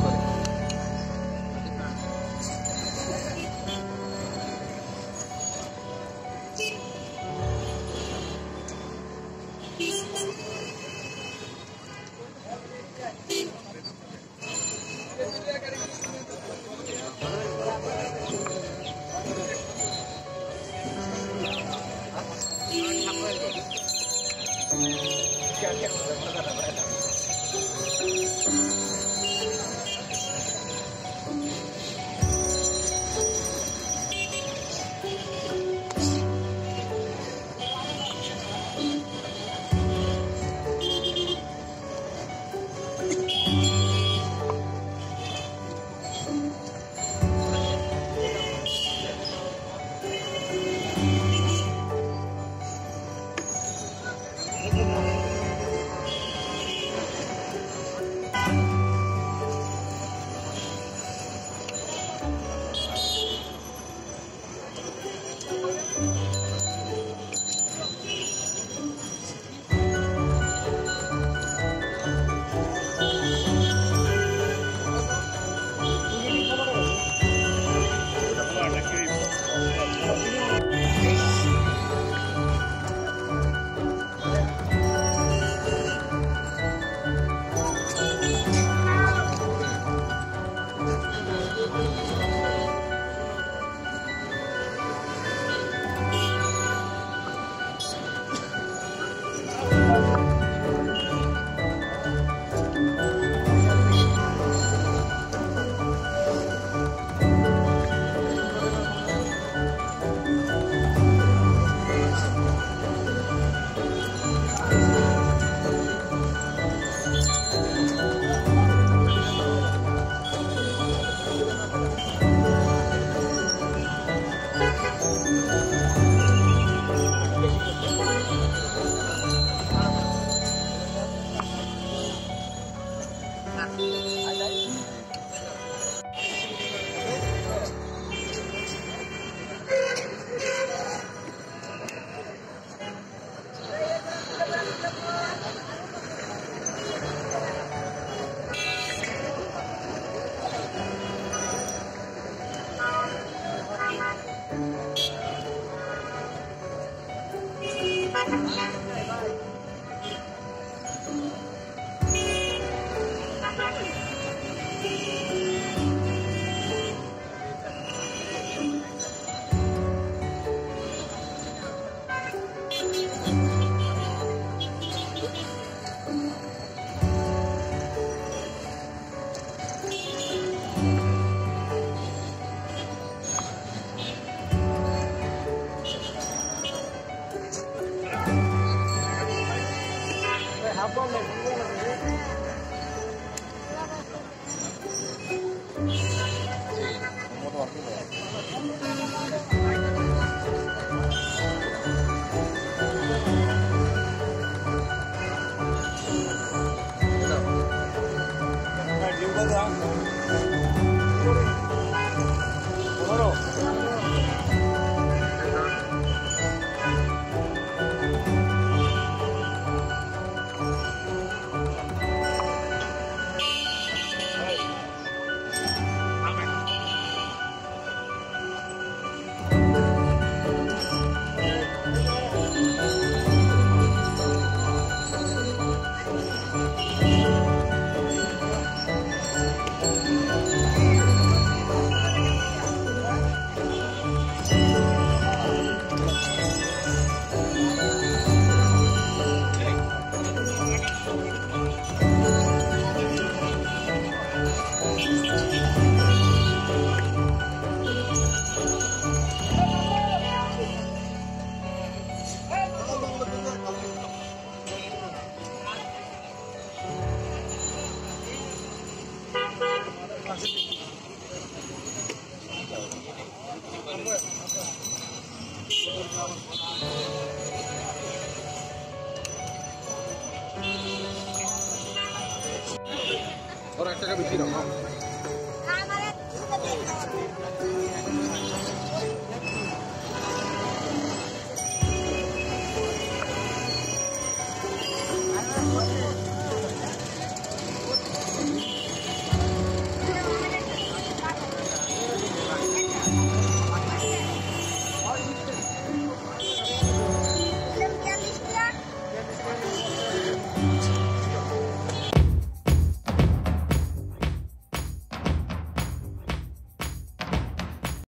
half বল これ。টাকা বেশি দাও আমার